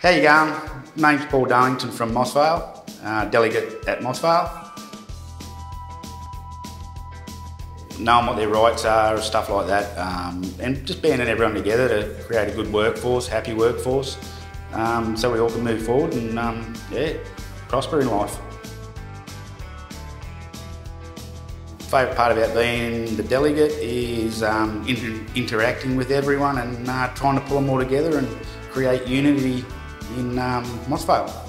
How you going? Name's Paul Darlington from Moss Vale, uh, delegate at Moss Vale. Knowing what their rights are, stuff like that, um, and just banding everyone together to create a good workforce, happy workforce, um, so we all can move forward and um, yeah, prosper in life. Favourite part about being the delegate is um, inter interacting with everyone and uh, trying to pull them all together and create unity in um, Moss Vale.